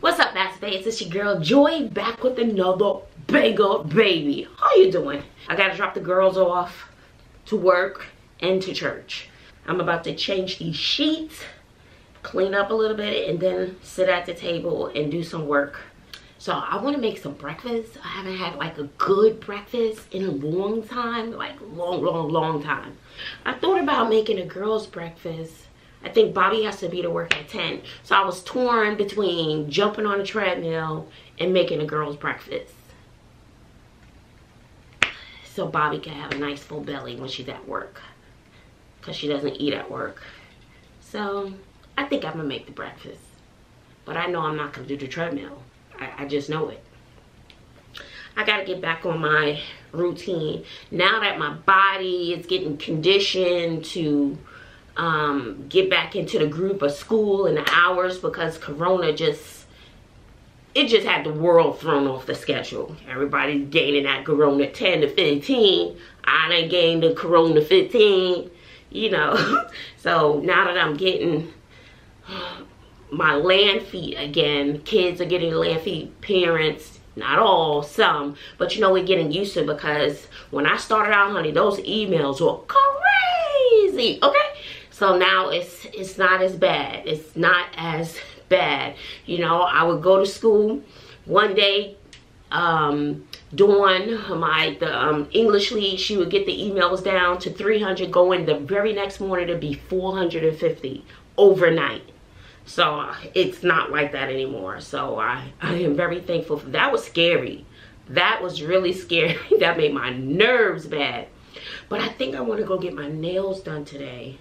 What's up, Mass Fans? It's your girl Joy back with another bigger baby. How you doing? I gotta drop the girls off to work and to church. I'm about to change these sheets, clean up a little bit, and then sit at the table and do some work. So I want to make some breakfast. I haven't had like a good breakfast in a long time, like long, long, long time. I thought about making a girl's breakfast. I think Bobby has to be to work at 10. So I was torn between jumping on a treadmill and making a girl's breakfast. So Bobby can have a nice full belly when she's at work. Because she doesn't eat at work. So I think I'm going to make the breakfast. But I know I'm not going to do the treadmill. I, I just know it. I got to get back on my routine. Now that my body is getting conditioned to um, get back into the group of school and the hours because Corona just, it just had the world thrown off the schedule. Everybody's gaining that Corona 10 to 15. I done gained the Corona 15, you know. so now that I'm getting my land feet again. Kids are getting land feet, parents, not all, some, but you know, we're getting used to because when I started out, honey, those emails were crazy, okay? So now it's it's not as bad. It's not as bad. You know, I would go to school one day, um, Dawn, my the um, English lead, she would get the emails down to 300, going the very next morning to be 450 overnight so uh, it's not like that anymore. So I, I am very thankful for that. was scary. That was really scary. that made my nerves bad. But I think I want to go get my nails done today.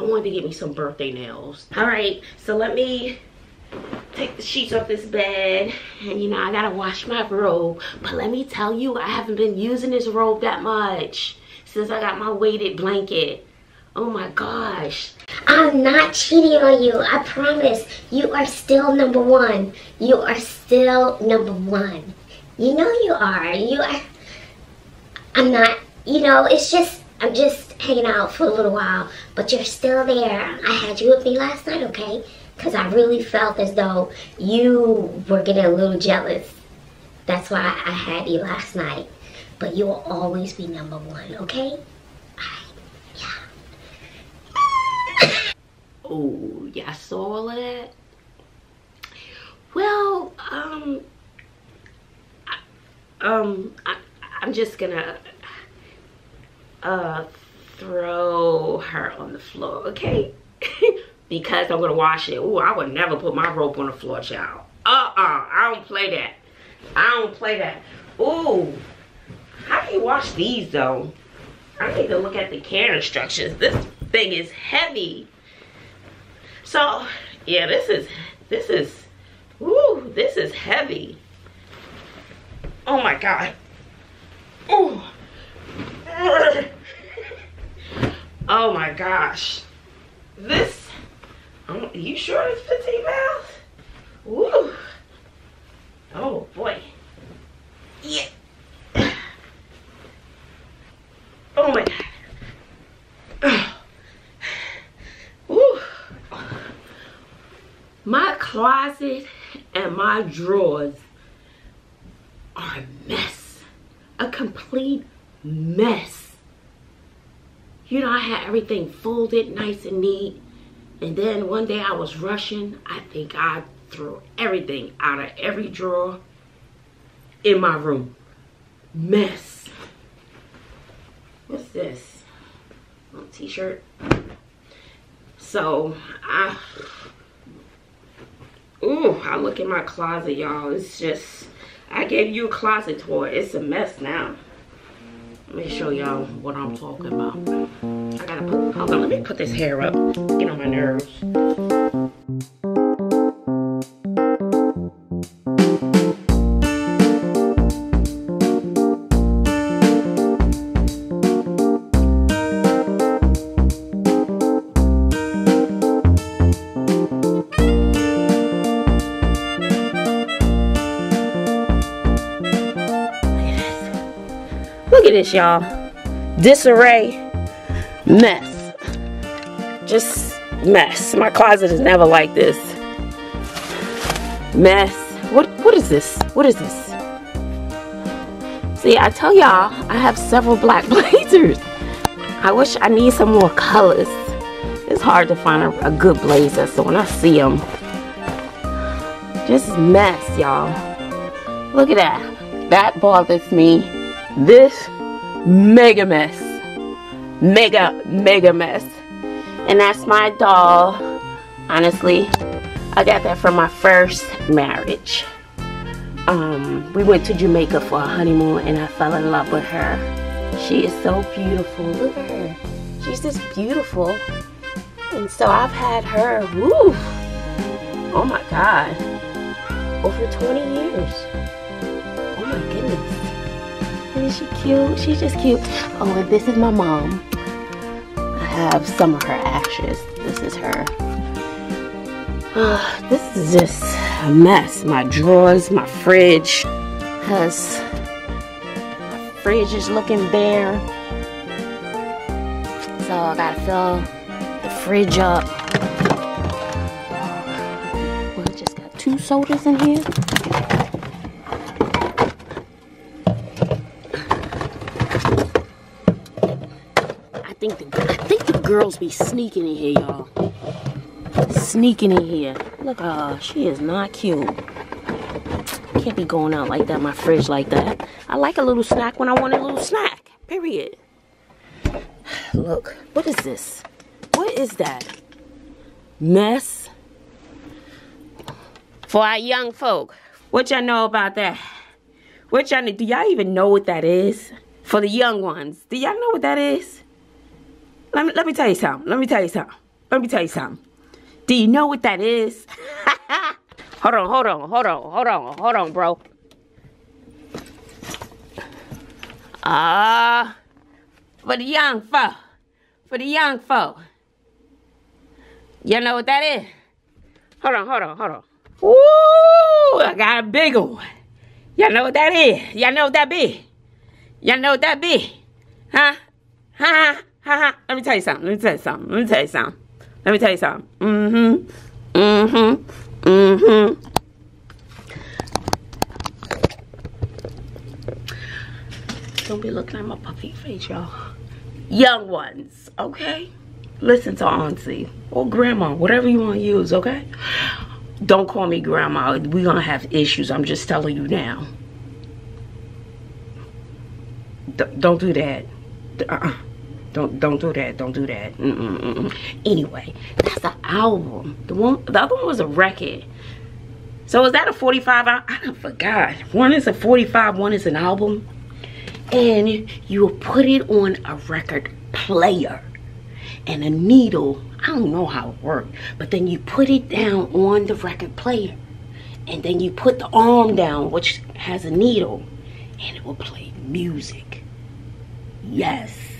I wanted to get me some birthday nails. All right, so let me take the sheets off this bed. And you know, I gotta wash my robe. But let me tell you, I haven't been using this robe that much since I got my weighted blanket. Oh my gosh. I'm not cheating on you. I promise. You are still number one. You are still number one. You know you are. You are. I'm not, you know, it's just, I'm just hanging out for a little while. But you're still there. I had you with me last night, okay? Because I really felt as though you were getting a little jealous. That's why I had you last night. But you will always be number one, okay? Oh, yeah, saw all of that? Well, um, I, um, I, I'm just gonna, uh, throw her on the floor, okay? because I'm gonna wash it. Oh, I would never put my rope on the floor, child. Uh-uh, I don't play that. I don't play that. Ooh, how do you wash these, though? I need to look at the care instructions. This thing is heavy. So, yeah, this is, this is, woo, this is heavy. Oh my God. Oh. Oh my gosh. This, um, you sure it's 15 pounds? Woo. Oh boy. Yeah. Oh my God. my closet and my drawers are a mess. A complete mess. You know, I had everything folded nice and neat. And then one day I was rushing. I think I threw everything out of every drawer in my room. Mess. What's this? t-shirt. So, I Ooh, I look in my closet, y'all. It's just, I gave you a closet tour. It's a mess now. Let me show y'all what I'm talking about. I gotta put, hold on, let me put this hair up. Get on my nerves. This, y'all. Disarray mess. just mess. My closet is never like this. Mess. What what is this? What is this? See, I tell y'all, I have several black blazers. I wish I need some more colors. It's hard to find a, a good blazer, so when I see them, just mess, y'all. Look at that. That bothers me. This mega mess. Mega, mega mess. And that's my doll. Honestly, I got that from my first marriage. Um, we went to Jamaica for a honeymoon and I fell in love with her. She is so beautiful. Look at her. She's just beautiful. And so I've had her, woo, oh my God, over 20 years. Oh my goodness. Isn't she cute? She's just cute. Oh, and this is my mom. I have some of her ashes. This is her. Uh, this is just a mess. My drawers, my fridge has my fridge is looking bare. So I gotta fill the fridge up. I just got two sodas in here. Think the I think the girls be sneaking in here, y'all. Sneaking in here. Look her. She is not cute. Can't be going out like that, my fridge like that. I like a little snack when I want a little snack. Period. Look, what is this? What is that? Mess? For our young folk. What y'all know about that? What y'all do y'all even know what that is? For the young ones. Do y'all know what that is? Let me let me tell you something. Let me tell you something. Let me tell you something. Do you know what that is? hold on, hold on, hold on, hold on, hold on, bro. Ah, uh, for the young folk. For the young folk. Y'all know what that is? Hold on, hold on, hold on. Ooh, I got a big one. Y'all know what that is? Y'all know what that be? Y'all know what that be? Huh? Ha Let me tell you something. Let me tell you something. Let me tell you something. Let me tell you something. Mm-hmm. Mm-hmm. Mm-hmm. Don't be looking at my puffy face, y'all. Young ones, okay? Listen to auntie or grandma, whatever you want to use, okay? Don't call me grandma. We're going to have issues. I'm just telling you now. D don't do that. Uh -uh. Don't don't do that. Don't do that. Mm -mm -mm anyway, that's the album. The one, the other one was a record. So is that a 45? I, I forgot. One is a 45. One is an album, and you will put it on a record player and a needle. I don't know how it worked, but then you put it down on the record player, and then you put the arm down, which has a needle, and it will play music. Yes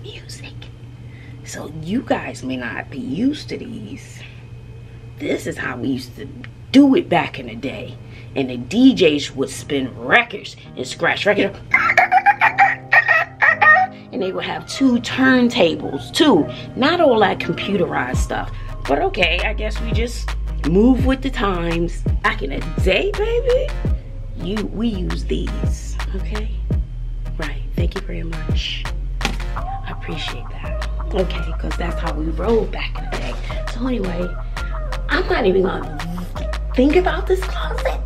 music. So you guys may not be used to these. This is how we used to do it back in the day. And the DJs would spin records and scratch records. And they would have two turntables, too. Not all that computerized stuff. But okay, I guess we just move with the times. Back in the day, baby, you we use these, okay? Right, thank you very much. Okay, because that's how we rolled back in the day. So anyway, I'm not even gonna think about this closet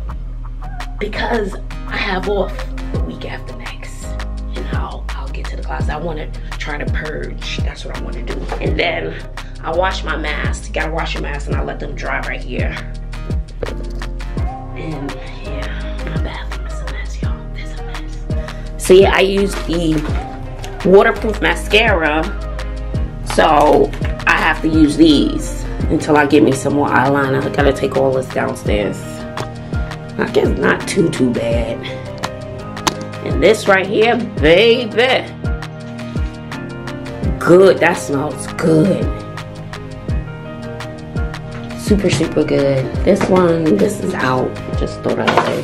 because I have off the week after next. And I'll, I'll get to the closet. I wanna try to purge. That's what I wanna do. And then I wash my mask. Gotta wash your mask and I let them dry right here. And yeah, my bathroom is a mess, y'all. It's a mess. See, I use the waterproof mascara. So I have to use these until I get me some more eyeliner. I gotta take all this downstairs. I guess not too, too bad. And this right here, baby. Good, that smells good. Super, super good. This one, this is out. Just thought I'd say.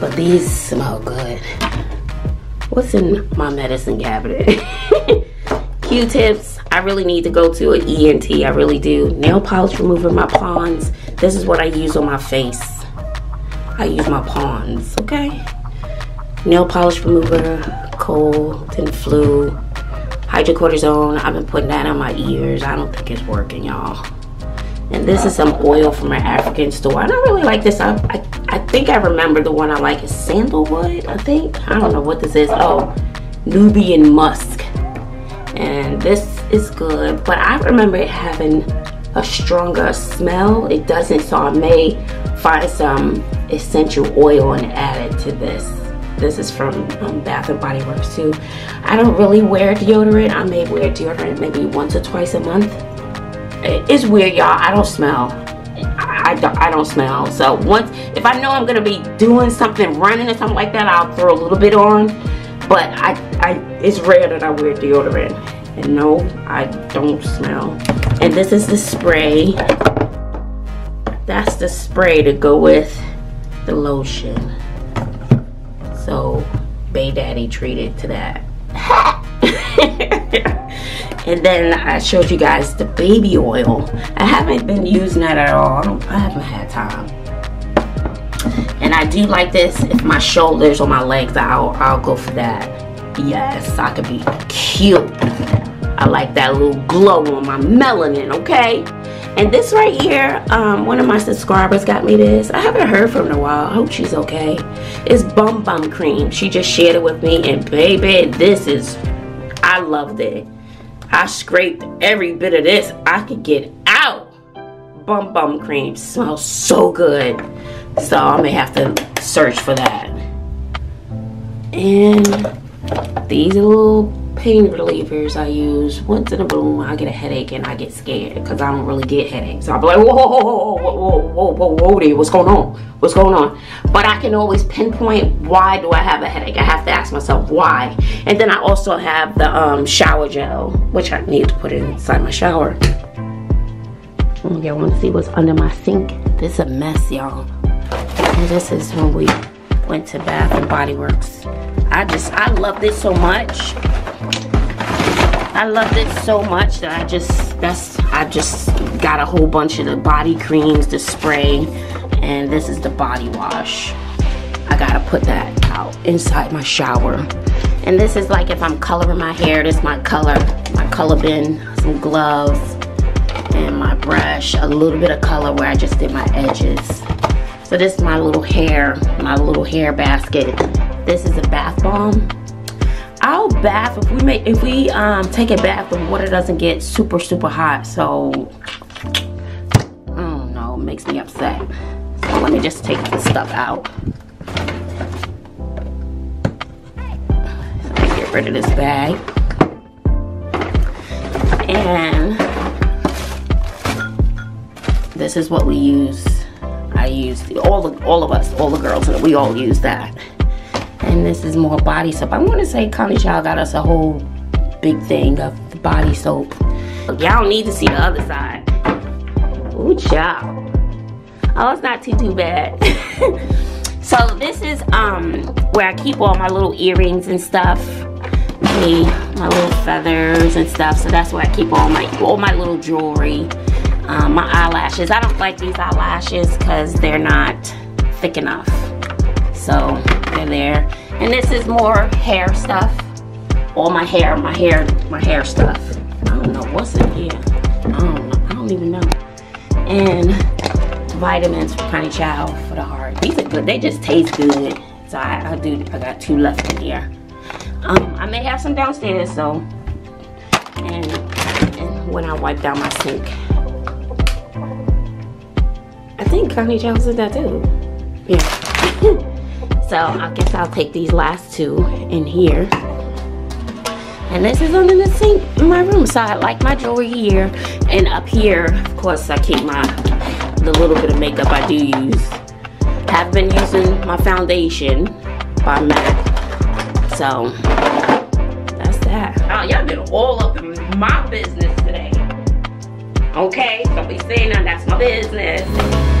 But these smell good what's in my medicine cabinet? Q-tips. I really need to go to an ENT. I really do. Nail polish remover, my Pond's. This is what I use on my face. I use my Pond's, okay? Nail polish remover, cold and flu. Hydrocortisone, I've been putting that on my ears. I don't think it's working, y'all. And this is some oil from an African store. I don't really like this. I, I, I think I remember the one I like is sandalwood, I think. I don't know what this is. Oh, Nubian musk. And this is good, but I remember it having a stronger smell. It doesn't, so I may find some essential oil and add it to this. This is from um, Bath and Body Works too. I don't really wear deodorant. I may wear deodorant maybe once or twice a month it's weird y'all i don't smell I, don't, I don't smell. So once if i know i'm gonna be doing something running or something like that i'll throw a little bit on. But i i it's rare that i wear deodorant. And no i don't smell. And this is the spray. That's the spray to go with the lotion. So bay daddy treated to that And then I showed you guys the baby oil. I haven't been using that at all. I, I haven't had time. And I do like this. If my shoulders or my legs, I'll, I'll go for that. Yes, I could be cute. I like that little glow on my melanin, okay? And this right here, um, one of my subscribers got me this. I haven't heard from her in a while. I hope she's okay. It's Bum Bum Cream. She just shared it with me. And baby, this is, I loved it. I scraped every bit of this I could get out. Bum Bum Cream smells so good. So I may have to search for that. And these little pain relievers I use. Once in a blue, I get a headache and I get scared because I don't really get headaches. I'll be like, whoa, whoa, whoa, whoa, whoa, whoa, whoa, what's going on? What's going on? But I can always pinpoint why do I have a headache. I have to ask myself why. And then I also have the um, shower gel, which I need to put inside my shower. Okay, I want to see what's under my sink. This is a mess, y'all. And this is when we went to Bath and Body Works. I just, I love this so much. I love it so much that I just, that's, I just got a whole bunch of the body creams, the spray, and this is the body wash. I gotta put that out inside my shower. And this is like if I'm coloring my hair, this is my color, my color bin, some gloves, and my brush, a little bit of color where I just did my edges. So this is my little hair, my little hair basket. This is a bath bomb our bath if we make if we um take a bath the water doesn't get super super hot. So I don't know it makes me upset. So let me just take this stuff out. So get rid of this bag. And this is what we use. I use all the all of us all the girls we all use that and this is more body soap. I want to say Connie Child got us a whole big thing of the body soap. Y'all need to see the other side. Ooh, child. Oh, it's not too, too bad. so this is um where I keep all my little earrings and stuff. Me, my little feathers and stuff. So that's where I keep all my all my little jewelry. Um, my eyelashes. I don't like these eyelashes because they're not thick enough. So they're there. And this is more hair stuff. All my hair, my hair, my hair stuff. I don't know what's in here. I don't know. I don't even know. And vitamins for Connie Child for the heart. These are good. They just taste good. So I, I do. I got two left in here. Um, I may have some downstairs so. And, and when I wipe down my sink. I think Connie Child said that too. Yeah. So I guess I'll take these last two in here. And this is under the sink in my room. So I like my jewelry here. And up here, of course, I keep my, the little bit of makeup I do use. Have been using my foundation by MAC. So that's that. Oh, y'all been all up in my business today. Okay, don't be saying that that's my business.